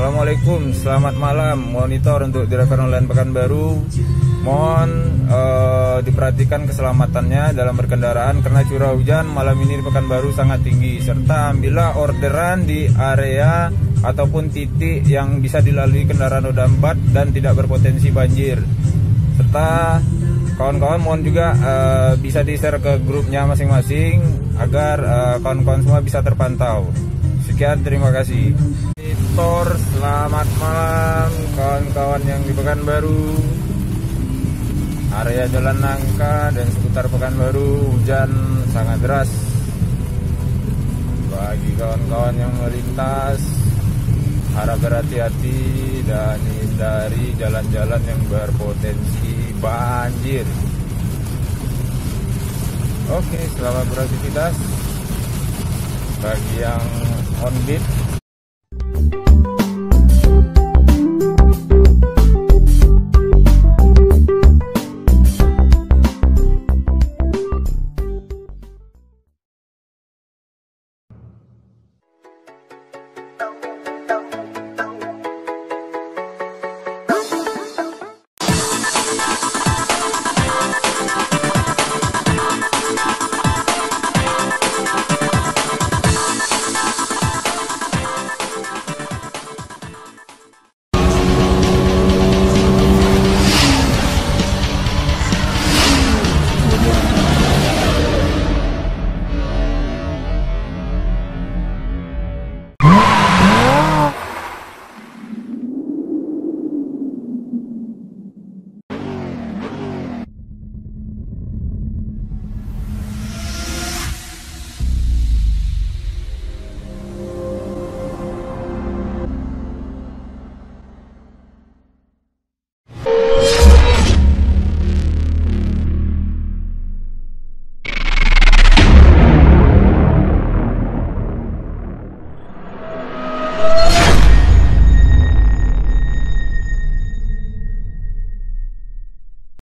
Assalamualaikum, selamat malam. Monitor untuk driver online Pekanbaru. Mohon uh, diperhatikan keselamatannya dalam berkendaraan Karena curah hujan malam ini di Pekanbaru sangat tinggi Serta ambillah orderan di area ataupun titik yang bisa dilalui kendaraan roda 4 Dan tidak berpotensi banjir. Serta kawan-kawan mohon juga uh, bisa di-share ke grupnya masing-masing Agar eh, kawan-kawan semua bisa terpantau. Sekian, terima kasih Tor, selamat malam kawan-kawan yang di Pekanbaru. Area Jalan Nangka dan seputar Pekanbaru hujan sangat deras. Bagi kawan-kawan yang melintas Harap berhati-hati dan hindari jalan-jalan yang berpotensi banjir. Oke, selamat beraktivitas. Bagi yang on beat